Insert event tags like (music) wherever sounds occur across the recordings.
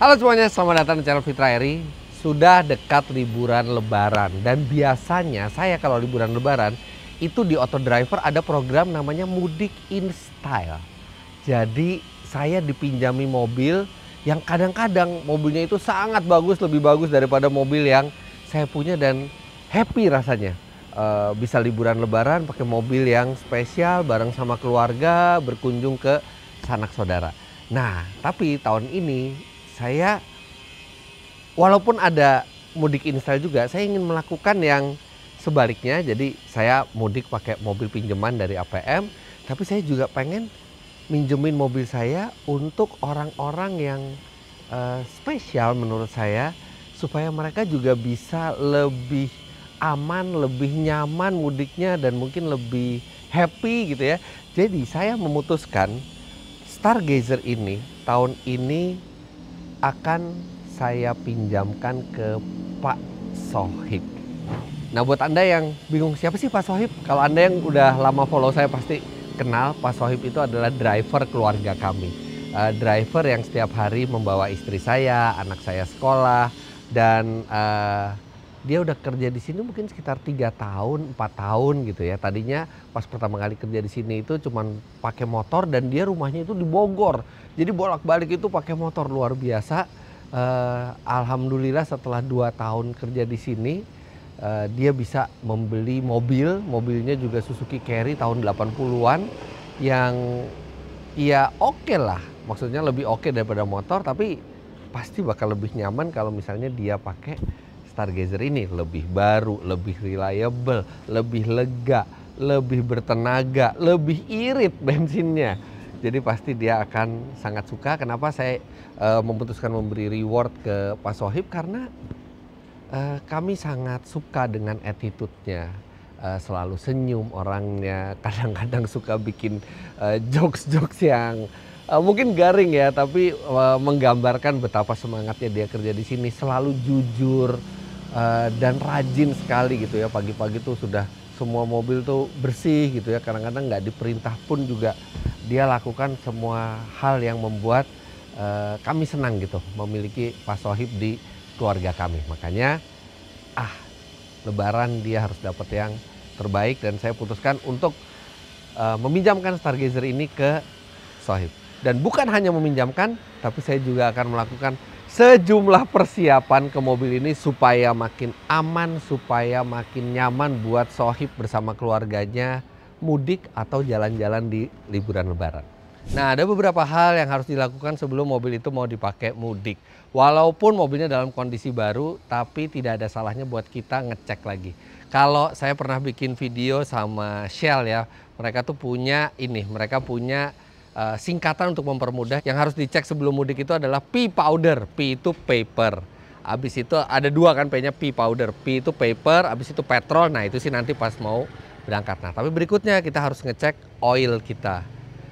Halo semuanya, selamat datang di channel Fitra Eri. Sudah dekat liburan lebaran dan biasanya saya kalau liburan lebaran itu di Auto Driver ada program namanya Mudik in Style. Jadi saya dipinjami mobil yang kadang-kadang mobilnya itu sangat bagus, lebih bagus daripada mobil yang saya punya dan happy rasanya. E, bisa liburan lebaran pakai mobil yang spesial bareng sama keluarga berkunjung ke sanak saudara. Nah, tapi tahun ini saya walaupun ada mudik install juga, saya ingin melakukan yang sebaliknya. Jadi saya mudik pakai mobil pinjaman dari APM, tapi saya juga pengen minjemin mobil saya untuk orang-orang yang uh, spesial menurut saya supaya mereka juga bisa lebih aman, lebih nyaman mudiknya dan mungkin lebih happy gitu ya. Jadi saya memutuskan Stargazer ini tahun ini akan saya pinjamkan ke Pak Sohib. Nah buat Anda yang bingung siapa sih Pak Sohib? Kalau Anda yang udah lama follow saya pasti kenal Pak Sohib itu adalah driver keluarga kami. Uh, driver yang setiap hari membawa istri saya, anak saya sekolah, dan uh, dia udah kerja di sini mungkin sekitar tiga tahun, empat tahun gitu ya. Tadinya pas pertama kali kerja di sini itu cuman pakai motor dan dia rumahnya itu di Bogor. Jadi bolak-balik itu pakai motor luar biasa. Uh, Alhamdulillah setelah dua tahun kerja di sini uh, dia bisa membeli mobil, mobilnya juga Suzuki Carry tahun 80-an yang ya oke okay lah. Maksudnya lebih oke okay daripada motor tapi pasti bakal lebih nyaman kalau misalnya dia pakai Stargazer ini lebih baru, lebih reliable, lebih lega, lebih bertenaga, lebih irit (laughs) bensinnya. Jadi pasti dia akan sangat suka. Kenapa saya uh, memutuskan memberi reward ke Pak Sohib karena uh, kami sangat suka dengan attitude-nya. Uh, selalu senyum orangnya, (laughs) kadang-kadang suka bikin jokes-jokes yang uh, mungkin garing ya, tapi uh, menggambarkan betapa semangatnya dia kerja di sini. Selalu jujur uh, dan rajin sekali gitu ya. Pagi-pagi tuh sudah semua mobil tuh bersih gitu ya. Kadang-kadang nggak diperintah pun juga dia lakukan semua hal yang membuat uh, kami senang gitu memiliki Pak Sohib di keluarga kami. Makanya ah Lebaran dia harus dapat yang terbaik dan saya putuskan untuk uh, meminjamkan Stargazer ini ke Sohib. Dan bukan hanya meminjamkan, tapi saya juga akan melakukan sejumlah persiapan ke mobil ini supaya makin aman, supaya makin nyaman buat Sohib bersama keluarganya mudik atau jalan-jalan di liburan lebaran. Nah, ada beberapa hal yang harus dilakukan sebelum mobil itu mau dipakai mudik. Walaupun mobilnya dalam kondisi baru, tapi tidak ada salahnya buat kita ngecek lagi. Kalau saya pernah bikin video sama Shell ya, mereka tuh punya ini, mereka punya uh, singkatan untuk mempermudah. Yang harus dicek sebelum mudik itu adalah P powder, P itu paper. Habis itu ada dua kan P-nya P powder, P itu paper, habis itu petrol. Nah itu sih nanti pas mau berangkat. Nah, tapi berikutnya kita harus ngecek oil kita.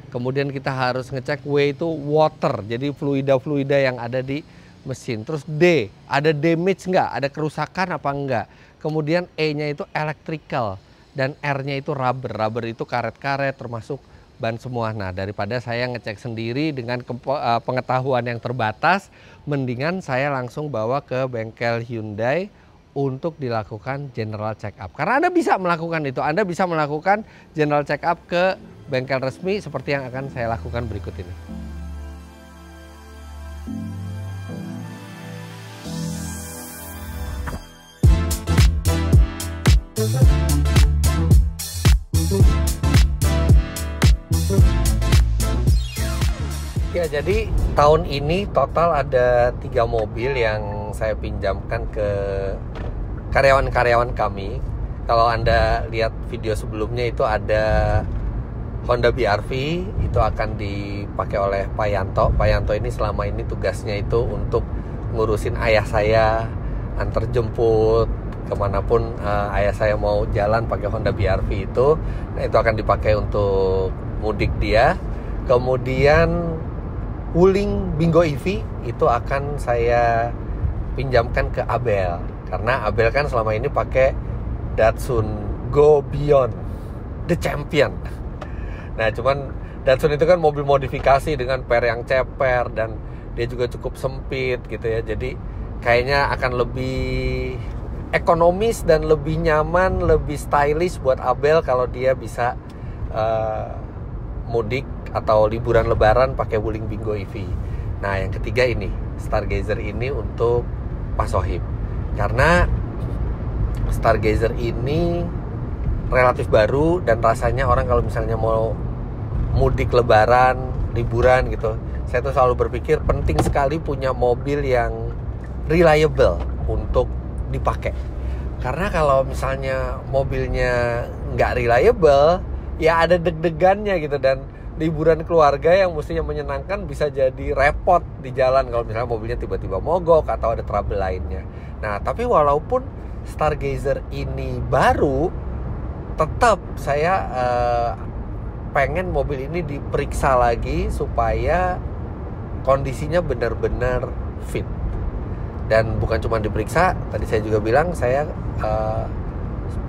Kemudian kita harus ngecek W itu water, jadi fluida-fluida yang ada di mesin. Terus D, ada damage nggak? Ada kerusakan apa enggak? Kemudian E-nya itu electrical dan R-nya itu rubber. Rubber itu karet-karet termasuk ban semua. Nah, daripada saya ngecek sendiri dengan eh, pengetahuan yang terbatas, mendingan saya langsung bawa ke bengkel Hyundai untuk dilakukan general check up. Karena Anda bisa melakukan itu, Anda bisa melakukan general check up ke bengkel resmi seperti yang akan saya lakukan berikut ini. Jadi tahun ini total ada tiga mobil yang saya pinjamkan ke karyawan-karyawan kami. Kalau Anda lihat video sebelumnya itu ada Honda BRV itu akan dipakai oleh Pak Yanto. Pak Yanto ini selama ini tugasnya itu untuk ngurusin ayah saya antar jemput ke mana pun uh, ayah saya mau jalan pakai Honda BRV itu. Nah itu akan dipakai untuk mudik dia. Kemudian Wuling Bingo EV itu akan saya pinjamkan ke Abel karena Abel kan selama ini pakai Datsun Go Beyond The Champion. Nah, cuman Datsun itu kan mobil modifikasi dengan per yang ceper dan dia juga cukup sempit gitu ya jadi kayaknya akan lebih ekonomis dan lebih nyaman lebih stylish buat Abel kalau dia bisa uh, mudik atau liburan lebaran pakai Wuling Bingo EV nah yang ketiga ini Stargazer ini untuk Pak Sohib. Karena Stargazer ini relatif baru dan rasanya orang kalau misalnya mau mudik lebaran liburan gitu saya tuh selalu berpikir penting sekali punya mobil yang reliable untuk dipakai. Karena kalau misalnya mobilnya nggak reliable ya ada deg-degannya gitu dan liburan keluarga yang mestinya menyenangkan bisa jadi repot di jalan kalau misalnya mobilnya tiba-tiba mogok atau ada trouble lainnya. Nah tapi walaupun Stargazer ini baru tetap saya uh, pengen mobil ini diperiksa lagi supaya kondisinya benar-benar fit. Dan bukan cuma diperiksa tadi saya juga bilang saya uh,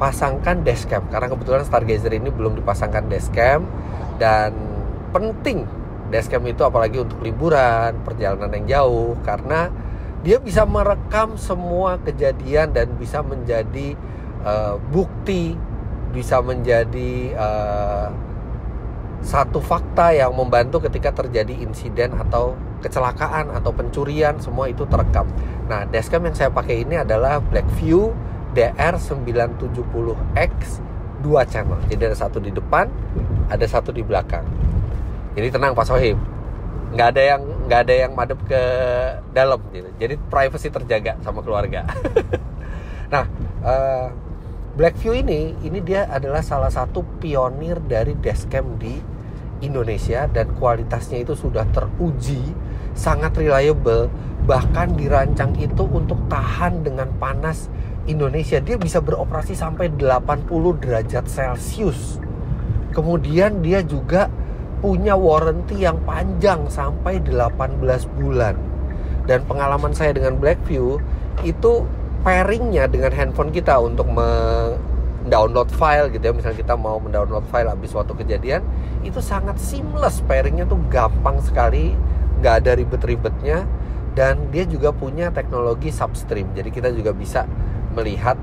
pasangkan dashcam. Karena kebetulan Stargazer ini belum dipasangkan dashcam dan penting dashcam itu apalagi untuk liburan perjalanan yang jauh karena dia bisa merekam semua kejadian dan bisa menjadi uh, bukti bisa menjadi uh, satu fakta yang membantu ketika terjadi insiden atau kecelakaan atau pencurian semua itu terekam. Nah, dashcam yang saya pakai ini adalah Blackview DR970X dua channel. Jadi ada satu di depan, ada satu di belakang. Jadi tenang Pak Sohib, nggak ada yang nggak ada yang madep ke dalam gitu. Jadi privacy terjaga sama keluarga. (laughs) nah, uh, Blackview ini ini dia adalah salah satu pionir dari dashcam di Indonesia dan kualitasnya itu sudah teruji sangat reliable bahkan dirancang itu untuk tahan dengan panas Indonesia dia bisa beroperasi sampai 80 derajat Celcius kemudian dia juga punya warranty yang panjang sampai 18 bulan. Dan pengalaman saya dengan Blackview itu pairingnya dengan handphone kita untuk mendownload file gitu ya. Misalnya kita mau mendownload file habis suatu kejadian itu sangat seamless. Pairingnya tuh gampang sekali nggak ada ribet-ribetnya. Dan dia juga punya teknologi substream. Jadi kita juga bisa melihat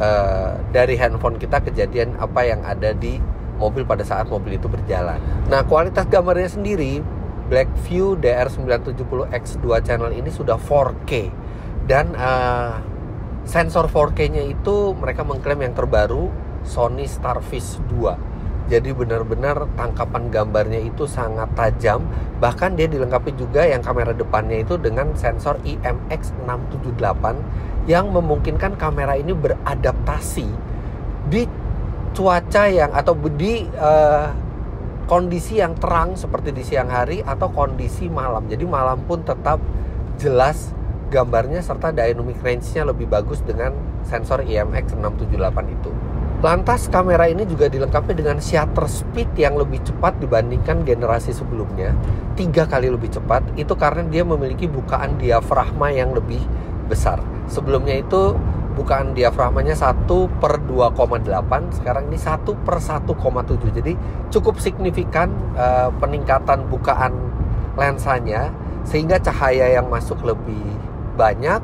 uh, dari handphone kita kejadian apa yang ada di mobil pada saat mobil itu berjalan. Nah kualitas gambarnya sendiri Blackview DR970X 2 channel ini sudah 4K dan uh, sensor 4K-nya itu mereka mengklaim yang terbaru Sony Starfish 2 jadi benar-benar tangkapan gambarnya itu sangat tajam. Bahkan dia dilengkapi juga yang kamera depannya itu dengan sensor IMX678 yang memungkinkan kamera ini beradaptasi di cuaca yang atau di uh, kondisi yang terang seperti di siang hari atau kondisi malam jadi malam pun tetap jelas gambarnya serta dynamic range-nya lebih bagus dengan sensor IMX678 itu. Lantas kamera ini juga dilengkapi dengan shutter speed yang lebih cepat dibandingkan generasi sebelumnya, tiga kali lebih cepat. Itu karena dia memiliki bukaan diafragma yang lebih besar. Sebelumnya itu bukaan diafragmanya 1 per 2,8 sekarang ini 1 per 1,7 jadi cukup signifikan uh, peningkatan bukaan lensanya sehingga cahaya yang masuk lebih banyak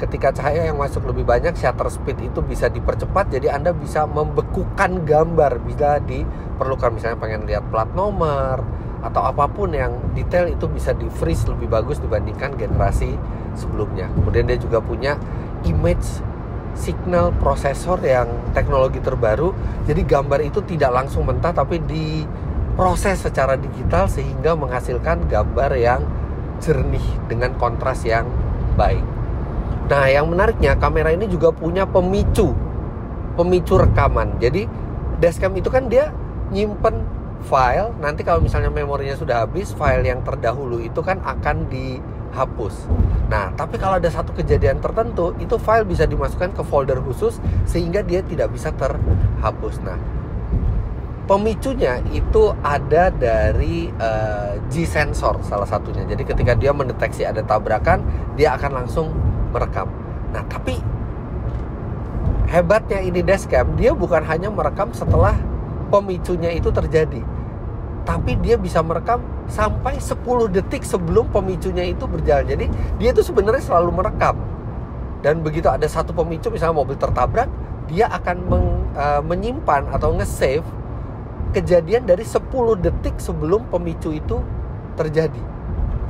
ketika cahaya yang masuk lebih banyak shutter speed itu bisa dipercepat jadi Anda bisa membekukan gambar bila diperlukan. Misalnya pengen lihat plat nomor atau apa pun yang detail itu bisa di freeze lebih bagus dibandingkan generasi sebelumnya. Kemudian dia juga punya image signal processor yang teknologi terbaru jadi gambar itu tidak langsung mentah tapi diproses secara digital sehingga menghasilkan gambar yang jernih dengan kontras yang baik. Nah, yang menariknya kamera ini juga punya pemicu, pemicu rekaman. Jadi dashcam itu kan dia nyimpen file. Nanti kalau misalnya memorinya sudah habis, file yang terdahulu itu kan akan dihapus. Nah, tapi kalau ada satu kejadian tertentu, itu file bisa dimasukkan ke folder khusus sehingga dia tidak bisa terhapus. Nah, pemicunya itu ada dari uh, G sensor salah satunya. Jadi ketika dia mendeteksi ada tabrakan, dia akan langsung merekam. Nah, tapi hebatnya ini dashcam, dia bukan hanya merekam setelah pemicunya itu terjadi. Tapi dia bisa merekam sampai 10 detik sebelum pemicunya itu berjalan. Jadi dia itu sebenarnya selalu merekam. Dan begitu ada satu pemicu misalnya mobil tertabrak, dia akan meng, uh, menyimpan atau nge-save kejadian dari 10 detik sebelum pemicu itu terjadi.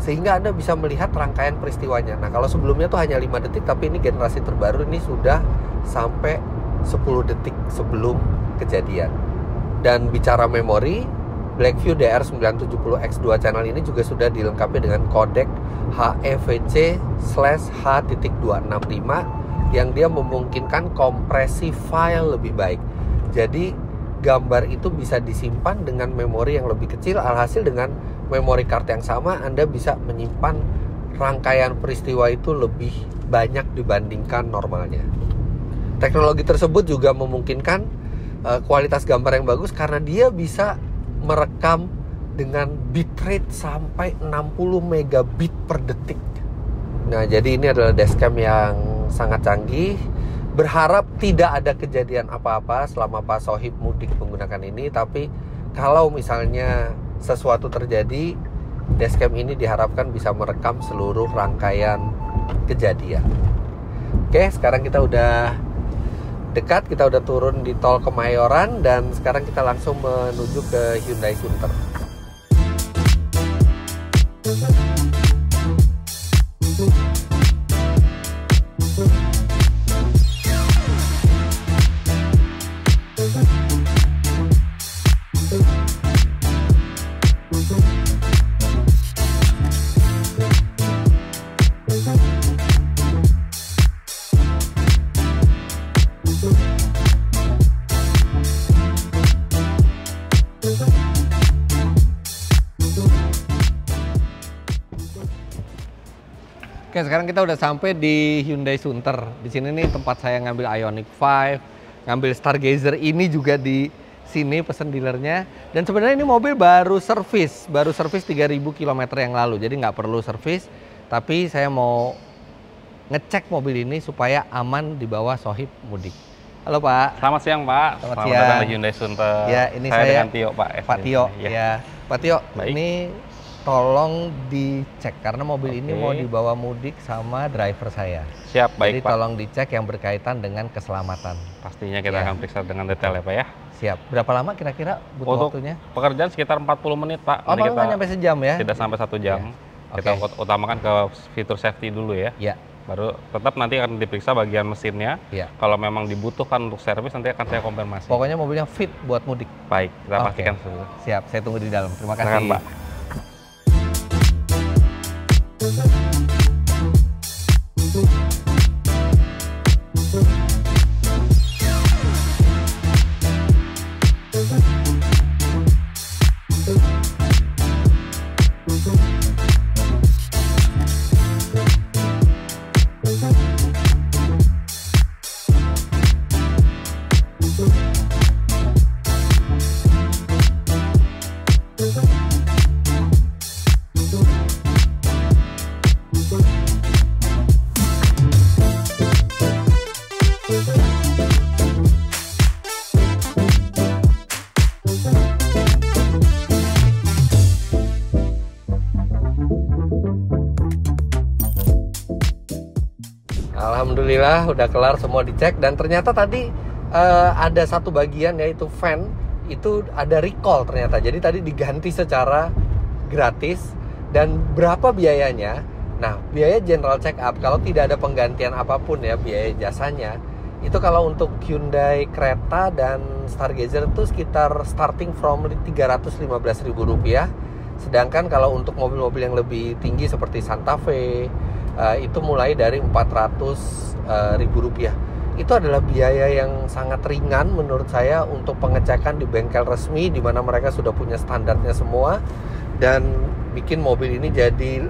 Sehingga Anda bisa melihat rangkaian peristiwanya. Nah, kalau sebelumnya tuh hanya 5 detik tapi ini generasi terbaru ini sudah sampai 10 detik sebelum kejadian. Dan bicara memori, Blackview DR970X2 channel ini juga sudah dilengkapi dengan kodek HEVC slash H.265 yang dia memungkinkan kompresi file lebih baik. Jadi gambar itu bisa disimpan dengan memori yang lebih kecil alhasil dengan memori card yang sama Anda bisa menyimpan rangkaian peristiwa itu lebih banyak dibandingkan normalnya. Teknologi tersebut juga memungkinkan uh, kualitas gambar yang bagus karena dia bisa merekam dengan bitrate sampai 60 megabit per detik. Nah, jadi ini adalah dashcam yang sangat canggih. Berharap tidak ada kejadian apa-apa selama Pak Sohib mudik menggunakan ini, tapi kalau misalnya sesuatu terjadi, dashcam ini diharapkan bisa merekam seluruh rangkaian kejadian. Oke, sekarang kita udah dekat kita udah turun di tol Kemayoran dan sekarang kita langsung menuju ke Hyundai Sunter. Oke, sekarang kita udah sampai di Hyundai Sunter. Di sini nih tempat saya ngambil Ioniq 5, ngambil Stargazer ini juga di sini pesen dealernya. Dan sebenarnya ini mobil baru servis, baru servis 3000 km yang lalu. Jadi nggak perlu servis, tapi saya mau ngecek mobil ini supaya aman di bawah sohib mudik. Halo Pak. Selamat siang Pak. Selamat, Selamat siang. datang di Hyundai Sunter. Ya, ini saya, saya dengan Tio Pak. Pak Tio. Ya. ya. Pak Tio, Baik. ini tolong dicek karena mobil okay. ini mau dibawa mudik sama driver saya. Siap, baik Jadi Pak. tolong dicek yang berkaitan dengan keselamatan. Pastinya kita ya. akan periksa dengan detail ya Pak ya. Siap. Berapa lama kira-kira butuh Untuk waktunya? pekerjaan sekitar 40 menit Pak. Oh, kita sampai sejam ya? Tidak sampai satu jam. Ya. Okay. Kita utamakan ke fitur safety dulu ya. Ya. Baru tetap nanti akan diperiksa bagian mesinnya. Ya. Kalau memang dibutuhkan untuk servis nanti akan saya konfirmasi. Pokoknya mobilnya fit buat mudik. Baik, kita okay. pastikan. Siap, saya tunggu di dalam. Terima kasih. Silakan, Pak. Alhamdulillah udah kelar semua dicek dan ternyata tadi uh, ada satu bagian yaitu fan itu ada recall ternyata. Jadi tadi diganti secara gratis dan berapa biayanya? Nah, biaya general check up kalau tidak ada penggantian apa pun ya biaya jasanya itu kalau untuk Hyundai kereta dan Stargazer itu sekitar starting from 315 ribu rupiah sedangkan kalau untuk mobil-mobil yang lebih tinggi seperti Santa Fe uh, itu mulai dari 400 uh, ribu rupiah. Itu adalah biaya yang sangat ringan menurut saya untuk pengecekan di bengkel resmi di mana mereka sudah punya standarnya semua dan bikin mobil ini jadi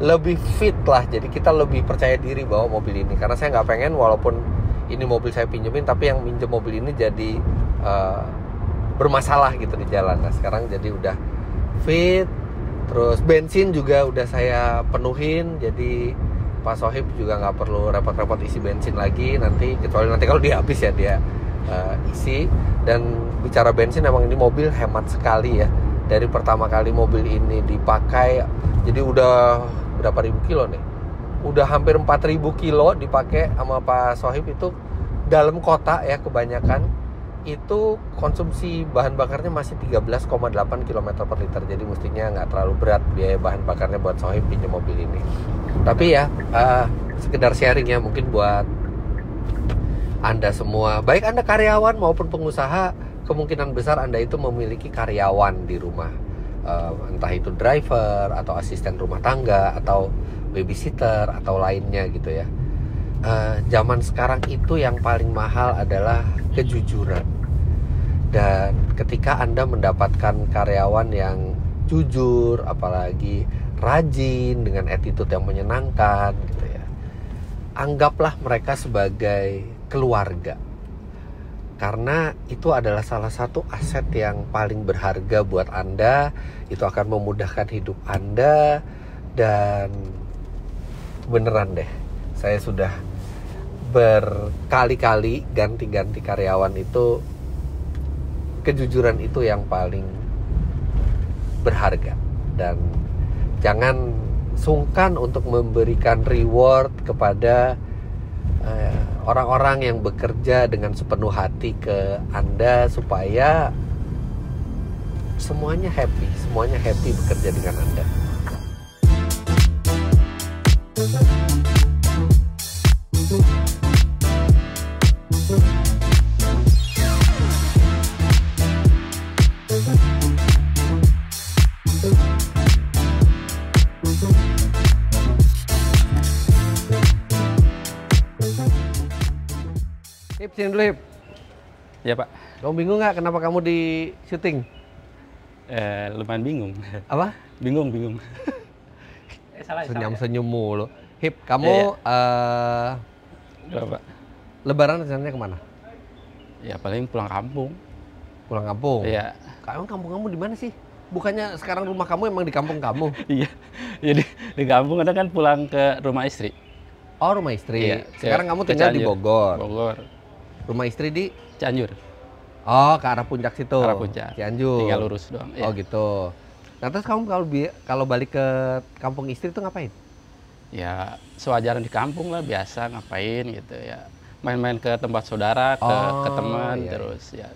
lebih fit lah. Jadi kita lebih percaya diri bahwa mobil ini. Karena saya nggak pengen walaupun ini mobil saya pinjemin tapi yang minjem mobil ini jadi uh, bermasalah gitu di jalan. Nah sekarang jadi udah fit terus bensin juga udah saya penuhin jadi Pak Sohib juga nggak perlu repot-repot isi bensin lagi nanti kecuali nanti kalau dia habis ya dia uh, isi. Dan bicara bensin emang ini mobil hemat sekali ya. Dari pertama kali mobil ini dipakai jadi udah berapa ribu kilo nih? Udah hampir 4000 kilo dipakai sama Pak Sohib itu dalam kota ya kebanyakan itu konsumsi bahan bakarnya masih 13,8 km per liter. Jadi mestinya nggak terlalu berat biaya bahan bakarnya buat Sohib pinjam mobil ini. Tapi ya uh, sekedar sharing ya mungkin buat anda semua. Baik anda karyawan maupun pengusaha kemungkinan besar anda itu memiliki karyawan di rumah. Uh, entah itu driver atau asisten rumah tangga atau babysitter atau lainnya gitu ya uh, zaman sekarang itu yang paling mahal adalah kejujuran dan ketika anda mendapatkan karyawan yang jujur apalagi rajin dengan attitude yang menyenangkan gitu ya anggaplah mereka sebagai keluarga karena itu adalah salah satu aset yang paling berharga buat Anda. Itu akan memudahkan hidup Anda dan beneran deh. Saya sudah berkali-kali ganti-ganti karyawan itu kejujuran itu yang paling berharga dan jangan sungkan untuk memberikan reward kepada uh, orang-orang yang bekerja dengan sepenuh hati ke Anda supaya semuanya happy, semuanya happy bekerja dengan Anda. Hip, sini dulu Hip. Ya Pak, Kamu bingung nggak kenapa kamu di syuting? eh, lumayan bingung. (laughs) Apa? bingung, bingung. (laughs) eh, salah, Senyum-senyum mulu. Hip, kamu eh Berapa? lebaran rencananya ke mana? Ya paling pulang kampung. Pulang kampung? Iya. Kamu kampung kamu di mana sih? Bukannya sekarang rumah kamu emang di kampung kamu? (laughs) Iya. Jadi di kampung ada kan pulang ke rumah istri. Oh, rumah istri. Iya, ke- sekarang kamu tinggal di. Bogor. Bogor. Rumah istri di Cianjur. Oh, ke arah puncak situ. Arah puncak. Cianjur. Tinggal lurus doang. Oh, Iya. gitu. Nah, terus kamu kalau kalau balik ke kampung istri tuh ngapain? Ya sewajarnya di kampung lah biasa ngapain gitu ya. Main-main ke tempat saudara, ke, Oh, ke teman iya, terus ya.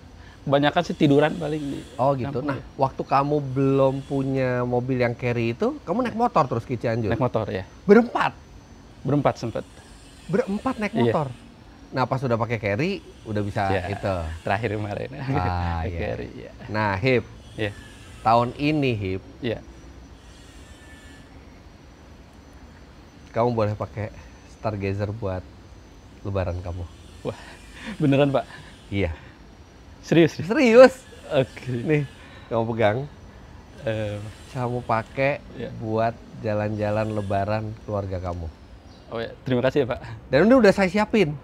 Kebanyakan sih tiduran paling di Oh, gitu. kampung Nah, ya. waktu kamu belum punya mobil yang carry itu, kamu naik motor terus ke Cianjur? naik motor ya. Berempat. Berempat sempet. Berempat naik Iya. Nah, pas sudah pakai carry, udah bisa Iya. itu. Terakhir kemarin. Ah, (laughs) iya. carry, ya. Nah, Hip, Iya. tahun ini Hip, Iya. kamu boleh pakai Stargazer buat lebaran kamu. Wah, beneran Pak? Iya. Serius? serius? Serius? Oke. Nih, kamu pegang. Eh, Kamu pakai Iya. buat jalan-jalan lebaran keluarga kamu. oh ya, terima kasih ya Pak. Dan ini udah saya siapin.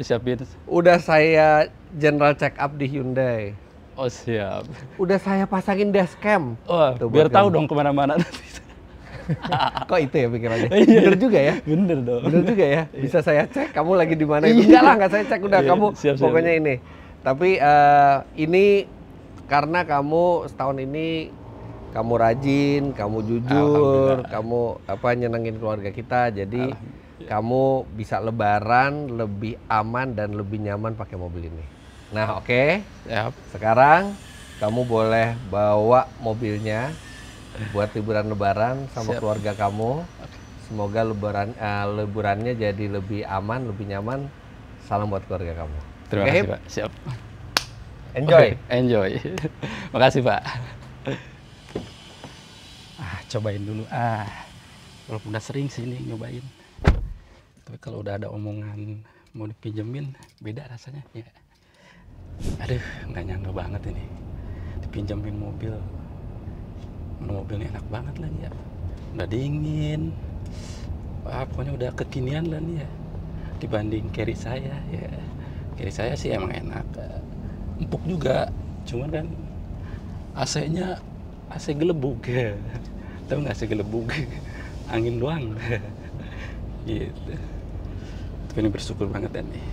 Disiapin. Udah saya general check up di Hyundai. Oh siap. Udah saya pasangin dashcam. Wah, Tuh, biar tahu dong ke mana-mana. (laughs) Kok itu ya pikirannya? Iya. Bener juga ya? Bener dong. Bener juga ya? Bisa saya cek kamu lagi di mana? itu? Enggak lah, enggak saya cek udah Iya, kamu siap, siap. pokoknya ini. Tapi eh, ini karena kamu setahun ini kamu rajin, kamu jujur, kamu apa nyenengin keluarga kita, jadi Alhamdulillah. kamu bisa lebaran lebih aman dan lebih nyaman pakai mobil ini. Nah, oke. Siap. Sekarang kamu boleh bawa mobilnya buat liburan lebaran sama Siap. keluarga kamu. Semoga lebaran eh, liburannya jadi lebih aman, lebih nyaman. Salam buat keluarga kamu. Terima Oke, kasih? Pak. Siap. Enjoy. Oke, enjoy. (laughs) Makasih Pak. Ah, cobain dulu. Ah, walaupun udah sering sih ini nyobain. Tapi kalau udah ada omongan mau dipinjemin, beda rasanya. Ya. Aduh, nggak nyangka banget ini. Dipinjemin mobil. Mobilnya enak banget lah ya. Udah dingin. Wah, pokoknya udah kekinian lah nih ya. Dibanding carry saya ya. Carry saya sih emang enak. Empuk juga. Cuman kan AC-nya AC gelembung. (laughs) Tahu nggak AC gelembung? (laughs) Angin doang. (laughs) gitu. Tapi ini bersyukur banget dan nih.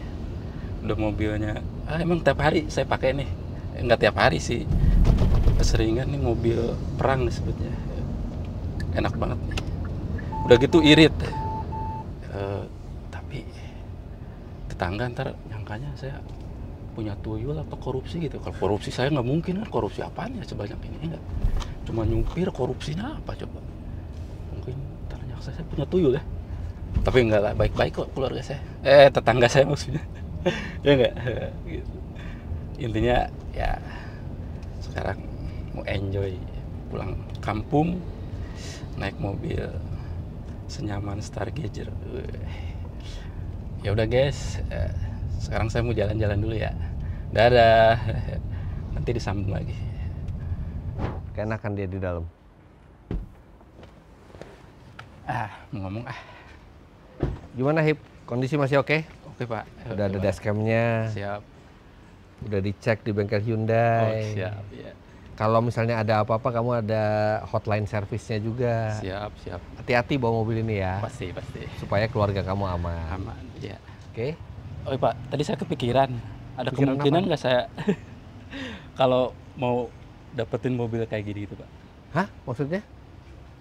Udah mobilnya, ah, emang tiap hari saya pakai nih. Eh, Nggak tiap hari sih. keseringan nih mobil perang disebutnya enak banget nih udah gitu irit Eh, tapi tetangga ntar nyangkanya saya punya tuyul apa korupsi gitu kalau korupsi saya nggak mungkin kan korupsi apaan ya sebanyak ini enggak cuma nyupir korupsinya apa coba mungkin ntar nyangka saya punya tuyul ya tapi enggak lah baik-baik kok keluarga saya. Eh tetangga saya maksudnya. (laughs) Ya enggak gitu. intinya ya sekarang mau enjoy pulang kampung naik mobil senyaman Stargazer ya udah guys. Eh, sekarang saya mau jalan-jalan dulu ya. Dadah. (laughs) Nanti disambung lagi. Keenakan dia di dalam. ah mau ngomong ah Gimana Hip? Kondisi masih oke? oke pak Udah ada dashcamnya, siap udah dicek di bengkel oh Hyundai. siap ya Kalau misalnya ada apa-apa, kamu ada hotline servisnya juga. siap siap Hati-hati bawa mobil ini ya, pasti pasti supaya keluarga kamu aman. aman ya Oke? oh iya, pak tadi saya kepikiran ada Kepikiran kemungkinan nggak saya (laughs) kalau mau dapetin mobil kayak gini gitu pak Hah? Maksudnya?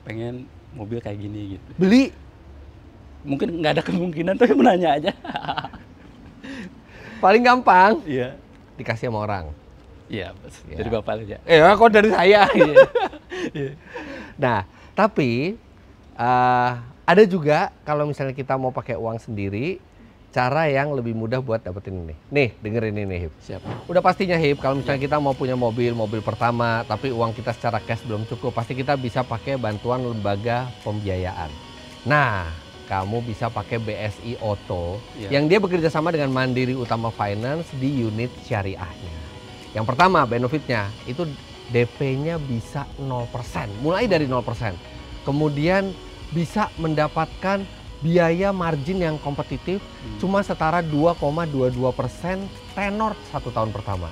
pengen mobil kayak gini gitu Beli? Mungkin nggak ada kemungkinan tapi menanya aja (laughs) Paling gampang iya dikasih sama orang. iya Ya. dari bapak aja Eh, (laughs) kok dari saya? (laughs) Iya. nah, tapi eh, ada juga kalau misalnya kita mau pakai uang sendiri, cara yang lebih mudah buat dapetin ini. Nih, dengerin ini Hip. siap Udah pastinya Hip, kalau misalnya kita mau punya mobil, mobil pertama, tapi uang kita secara cash belum cukup, pasti kita bisa pakai bantuan lembaga pembiayaan. Nah, kamu bisa pakai BSI Auto Iya. yang dia bekerja sama dengan Mandiri Utama Finance di unit syariahnya. Yang pertama benefitnya itu DP-nya bisa 0%, mulai dari 0%. Kemudian bisa mendapatkan biaya margin yang kompetitif Hmm. cuma setara 2,22 persen tenor satu tahun pertama.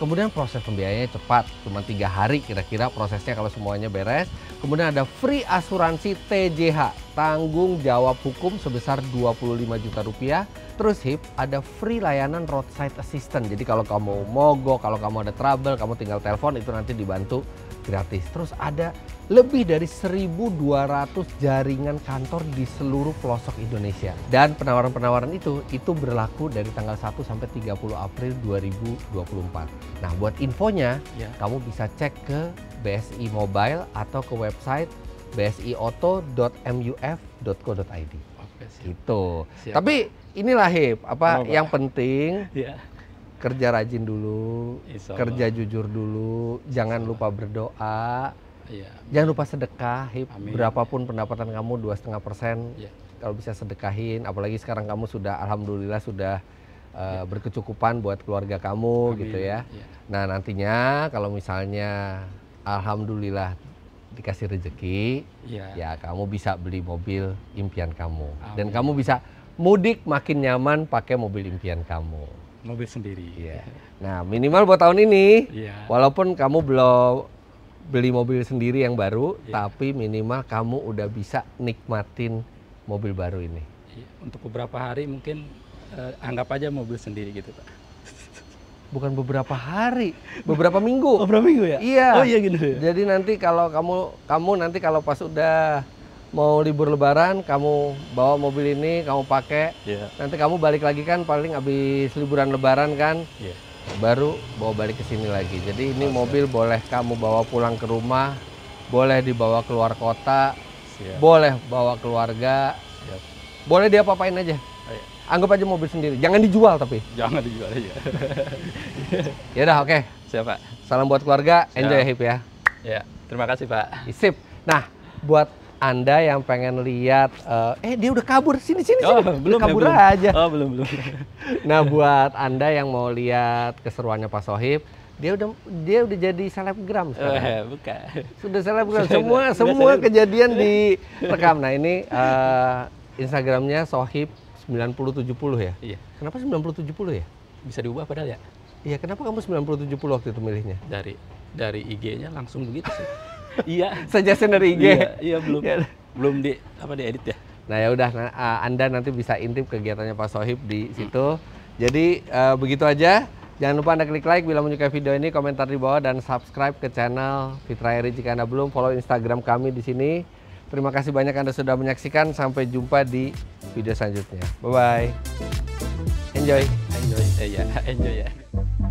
Kemudian proses pembiayaannya cepat, cuma tiga hari kira-kira prosesnya kalau semuanya beres. Kemudian ada free asuransi TJH, tanggung jawab hukum sebesar 25 juta rupiah. Terus HIP ada free layanan roadside assistant. Jadi kalau kamu mogok, kalau kamu ada trouble, kamu tinggal telepon itu nanti dibantu gratis. Terus ada lebih dari 1.200 jaringan kantor di seluruh pelosok Indonesia. Dan penawaran-penawaran itu itu berlaku dari tanggal 1 sampai 30 April 2024. Nah, buat infonya ya kamu bisa cek ke BSI Mobile atau ke website bsiauto.muf.co.id. oke siap Gitu. Siap. Tapi inilah Hip, apa Apa, yang penting ya kerja rajin dulu, kerja jujur dulu, jangan lupa berdoa, iya jangan lupa sedekah. Hip. Amin. Berapapun pendapatan kamu dua setengah persen, Iya. kalau bisa sedekahin. Apalagi sekarang kamu sudah, alhamdulillah sudah uh, berkecukupan buat keluarga kamu, Amin. gitu ya. Iya. Nah nantinya kalau misalnya, alhamdulillah dikasih rezeki, Iya. ya kamu bisa beli mobil impian kamu, dan Amin. kamu bisa mudik makin nyaman pakai mobil impian kamu. Mobil sendiri Iya. Nah, minimal buat tahun ini, iya walaupun kamu belum beli mobil sendiri yang baru, Iya. tapi minimal kamu udah bisa nikmatin mobil baru ini. Iya. untuk beberapa hari mungkin eh, anggap aja mobil sendiri gitu pak Bukan beberapa hari, beberapa minggu. (laughs) berapa minggu ya Iya. oh iya gitu ya Jadi nanti kalau kamu kamu nanti kalau pas udah mau libur lebaran, kamu bawa mobil ini, kamu pakai, iya nanti kamu balik lagi kan paling habis liburan lebaran kan, iya baru bawa balik ke sini lagi. Jadi ini Oh, mobil boleh kamu bawa pulang ke rumah, boleh dibawa keluar kota, siap boleh bawa keluarga, Siap. boleh diapa-apain aja. Oh, iya. Anggap aja mobil sendiri, jangan dijual tapi. jangan dijual (laughs) aja Ya udah oke. siap pak Salam buat keluarga, enjoy Siap. hip ya. ya terima kasih pak Sip. Nah, buat anda yang pengen lihat, eh, eh dia udah kabur sini sini sini, Udah belum ya, kabur belum. aja. oh belum belum (laughs) Nah, buat anda yang mau lihat keseruannya Pak Sohib, dia udah dia udah jadi selebgram sekarang. Eh, bukan Sudah selebgram Sudah, semua sudah semua seleb. kejadian direkam. Nah, ini eh, Instagramnya Sohib 9070 ya. iya Kenapa 9070 ya? bisa diubah padahal ya Iya, kenapa kamu 9070 waktu itu milihnya? dari dari IG-nya langsung begitu sih iya Suggestion dari IG. iya, iya belum Ya. belum di apa diedit ya Nah ya udah, nah, uh, Anda nanti bisa intip kegiatannya Pak Sohib di situ. Jadi uh, begitu aja. Jangan lupa Anda klik like bila menyukai video ini, komentar di bawah dan subscribe ke channel Fitra Eri jika Anda belum follow Instagram kami di sini. Terima kasih banyak Anda sudah menyaksikan. Sampai jumpa di video selanjutnya. Bye bye. Enjoy. Enjoy. Eh, ya, (laughs) enjoy ya.